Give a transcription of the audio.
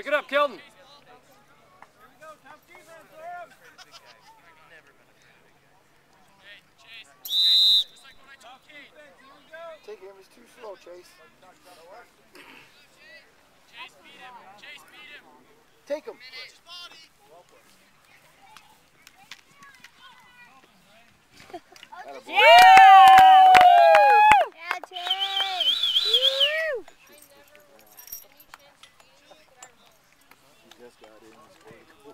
Pick it up, Kelton. Take him, he's too slow, Chase. Chase beat him. Chase beat him. Take him. Yeah! best got there in this